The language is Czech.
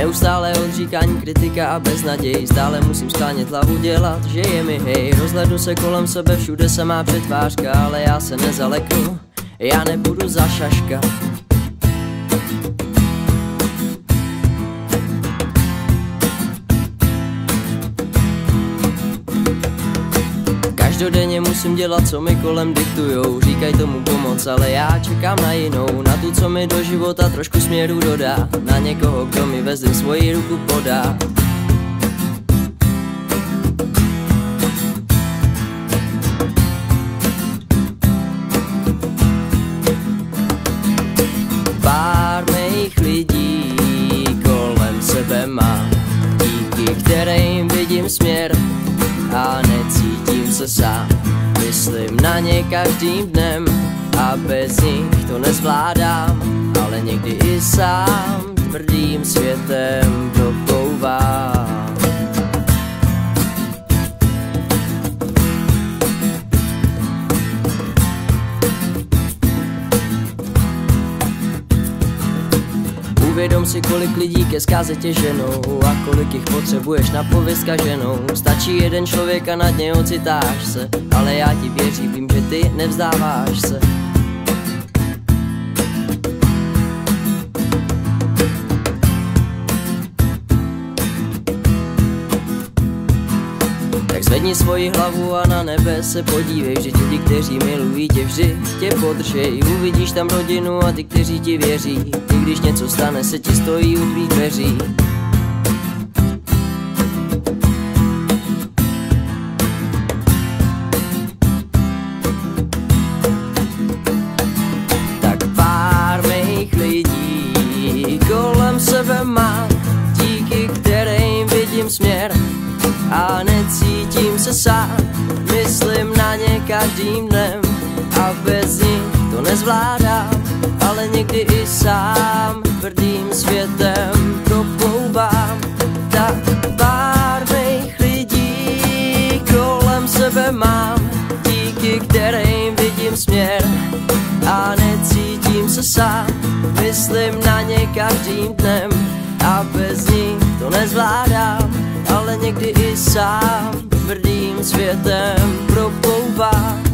Neustále odříkání, kritika a beznaděj. Stále musím sklánět hlavu dělat, že je mi hej. Rozhlednu se kolem sebe, všude se má přetvářka Ale já se nezaleknu, já nebudu za šaška Každodenně musím dělat, co mi kolem diktujou. Říkaj tomu pomoc, ale já čekám na jinou. Na tu, co mi do života trošku směru dodá. Na někoho, kdo mi ve svoji ruku podá. Pár mých lidí kolem sebe má. Díky kterým vidím směr. A se sám. Myslím na ně každým dnem a bez nich to nezvládám Ale někdy i sám tvrdým světem propouvám Uvědom si, kolik lidí ke zkáze tě ženou A kolik jich potřebuješ na pověst ženou Stačí jeden člověk a nad něj ocitáš se Ale já ti věřím, vím, že ty nevzdáváš se zvedni svoji hlavu a na nebe se podívej, že ti, kteří milují tě vždy, tě podržej. Uvidíš tam rodinu a ty, kteří ti věří, i když něco stane, se ti stojí u tvých dveří. Se sám Myslím na ně každým dnem. A bez nich to nezvládám Ale někdy i sám tvrdým světem proplouvám Tak pár mých lidí kolem sebe mám Díky kterým vidím směr. A necítím se sám Myslím na ně každým dnem. A bez nich to nezvládám ale někdy i sám tvrdým světem proplouvá